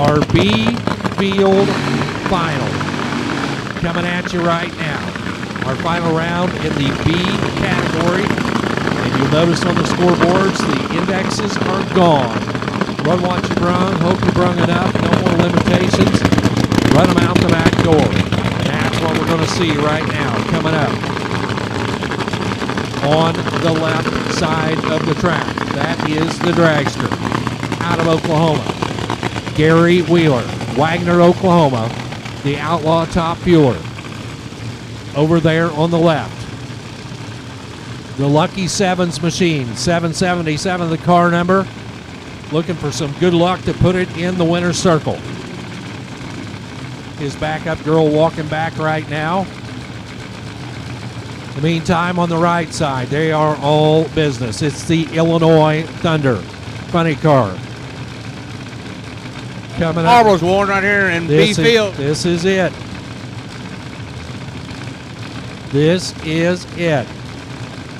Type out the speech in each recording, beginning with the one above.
our B field final coming at you right now. Our final round in the B category. And you'll notice on the scoreboards the indexes are gone. Run what you brung, hope you brung enough, no more limitations. Run them out the back door. And that's what we're going to see right now coming up on the left side of the track. That is the dragster out of Oklahoma. Gary Wheeler, Wagoner, Oklahoma, the Outlaw Top Fueler. Over there on the left. The Lucky Sevens machine, 777 the car number. Looking for some good luck to put it in the winner's circle. His backup girl walking back right now. In the meantime, on the right side, they are all business. It's the Illinois Thunder. Funny car. Coming up. Marbles worn right here in B is, field. this is it. This is it.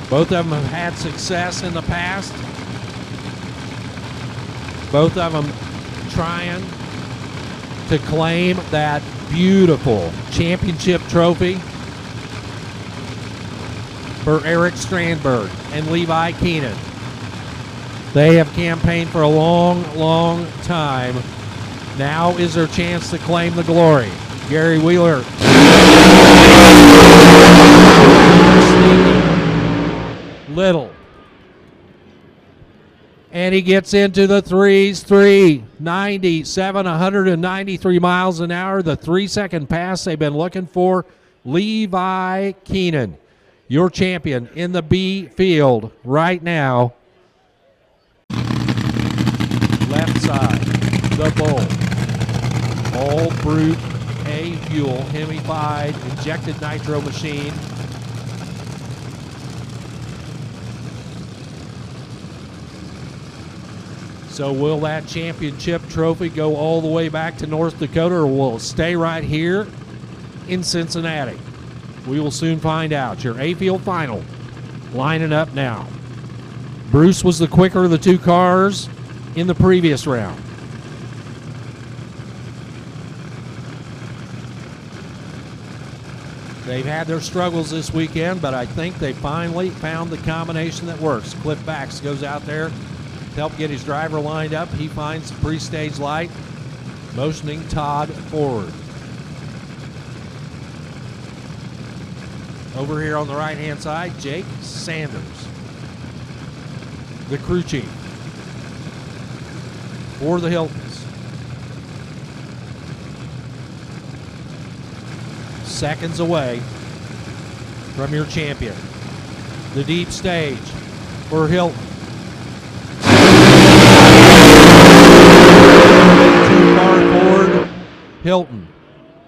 Both of them have had success in the past. Both of them trying to claim that beautiful championship trophy for Eric Strandberg and Levi Keenan. They have campaigned for a long, long time. Now is their chance to claim the glory. Gary Wheeler. Little. And he gets into the threes. Three, 97, 193 miles an hour. The three second pass they've been looking for. Levi Keenan, your champion in the B field right now. Left side, the bull. All brute A fuel, hemified, injected nitro machine. So will that championship trophy go all the way back to North Dakota or will it stay right here in Cincinnati? We will soon find out. Your A field final lining up now. Bruce was the quicker of the two cars in the previous round. They've had their struggles this weekend, but I think they finally found the combination that works. Cliff Bax goes out there to help get his driver lined up. He finds the pre-stage light, motioning Todd forward. Over here on the right-hand side, Jake Sanders, the crew chief for the Hiltons. Seconds away from your champion. The deep stage for Hilton. Too far forward. Hilton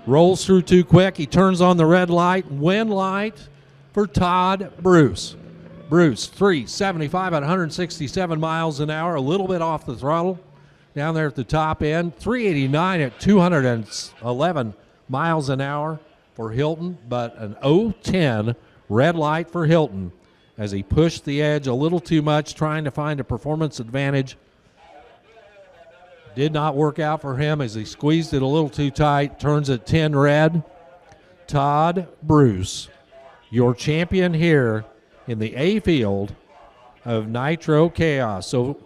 rolls through too quick. He turns on the red light. Win light for Todd Bruce. Bruce, 375 at 167 miles an hour, a little bit off the throttle down there at the top end. 389 at 211 miles an hour for Hilton, but an 0-10 red light for Hilton as he pushed the edge a little too much, trying to find a performance advantage. Did not work out for him as he squeezed it a little too tight, turns at 10 red. Todd Bruce, your champion here in the A field of Nitro Chaos. So